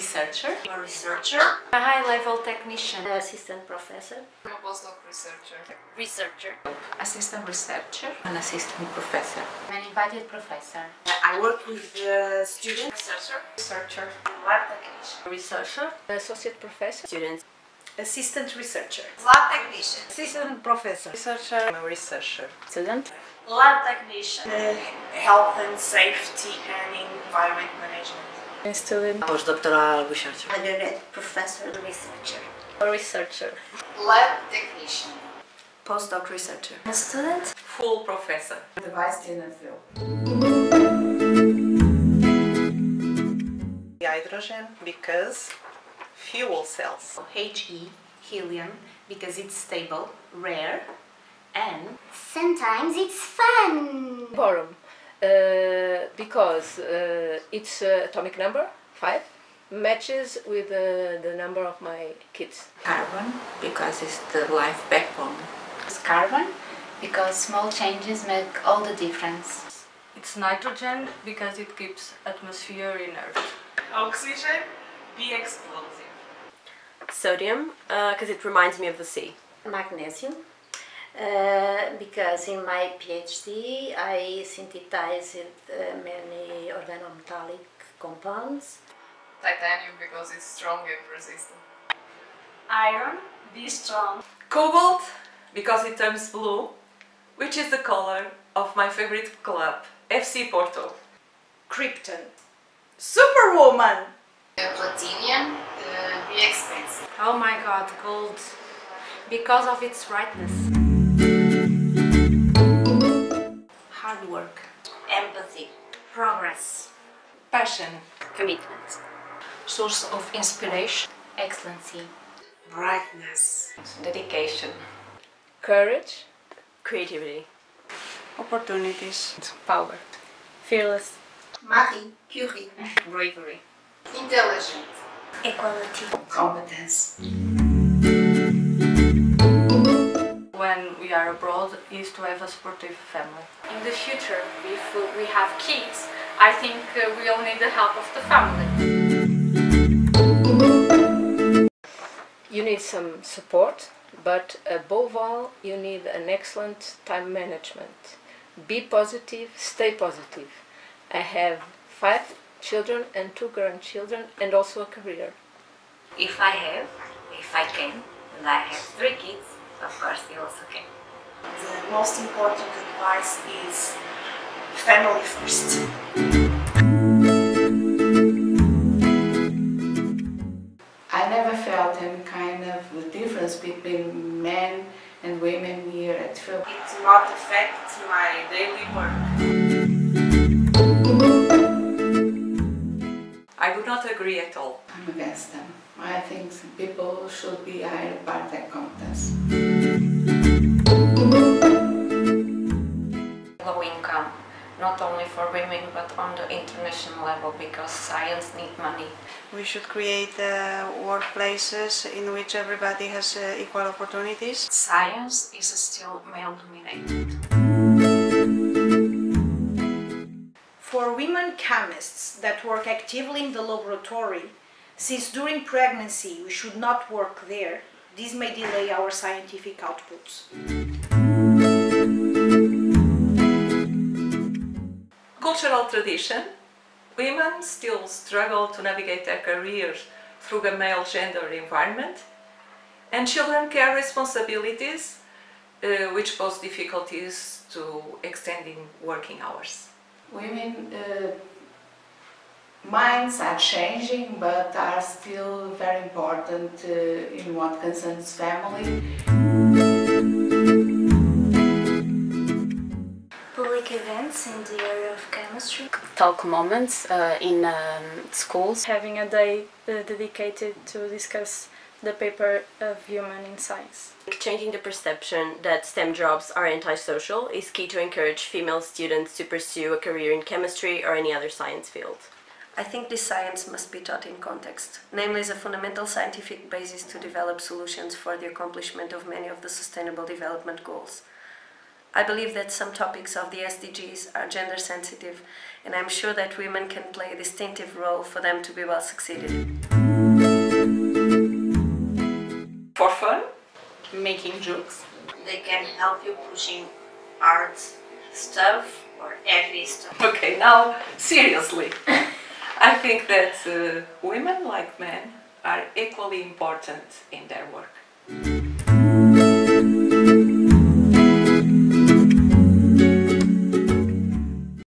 researcher, a researcher, a high-level technician, An assistant professor, I'm a postdoc researcher. researcher, assistant researcher, an assistant professor. an invited professor, I work with uh, students, Researcher. researcher, lab technician, researcher, associate professor, students, assistant researcher, lab technician, assistant professor, Researcher. I'm a researcher. student, lab technician, uh, health and safety and environment management. Student, postdoctoral researcher, Undergrad professor, researcher, a researcher, Lab technician. postdoc researcher, a student, Full professor. the vice student field. Hydrogen because fuel cells. He, helium, because it's stable, rare, and Sometimes it's fun. boron, because uh, its uh, atomic number, 5, matches with uh, the number of my kids. carbon because it's the life backbone. it's carbon, because small changes make all the difference. It's nitrogen because it keeps atmosphere inert. Oxygen. Be explosive. sodium, because it reminds me of the sea. magnesium, uh, because in my PhD I synthesized uh, many organometallic compounds. Titanium because it's strong and resistant. Iron, be strong. Cobalt because it turns blue, which is the color of my favorite club, FC Porto. Krypton, superwoman, Uh, platinum. Uh, be expensive. Oh my god, gold, because of its brightness. Hard work, Empathy, progress, passion, Commitment. source of inspiration, excellency, brightness, Dedication. Courage, Creativity. Opportunities. power, fearless, Marie Curie, bravery. intelligence, Equality. competence, is to have a supportive family. In the future, if we have kids, I think uh, we'll need the help of the family. you need some support, but above all, you need an excellent time management. Be positive, stay positive. I have five children and two grandchildren, and also a career. If I have, if I can, and I have three kids, of course you also can. The most important advice is family first. I never felt any kind of difference between men and women here at FEUP. It do not affect my daily work. I do not agree at all. I'm against them. I think people should be hired by their competence. For women but on the international level because science needs money. We should create uh, workplaces in which everybody has uh, equal opportunities. Science is still male dominated. For women chemists that work actively in the laboratory, since during pregnancy we should not work there, this may delay our scientific outputs. Cultural tradition. Women still struggle to navigate their careers through a male gender environment, and children care responsibilities uh, which pose difficulties to extending working hours. Women uh, minds are changing but are still very important uh, in what concerns family. Public events in the area of chemistry. talk moments uh, in um, schools. Having a day uh, dedicated to discuss the paper of human in science. Changing the perception that STEM jobs are antisocial is key to encourage female students to pursue a career in chemistry or any other science field. I think this science must be taught in context, namely as a fundamental scientific basis to develop solutions for the accomplishment of many of the Sustainable Development Goals. I believe that some topics of the SDGs are gender sensitive, and I'm sure that women can play a distinctive role for them to be well succeeded. For fun? Making jokes. They can help you pushing art stuff or heavy stuff. Okay, now seriously. I think that uh, women like men are equally important in their work.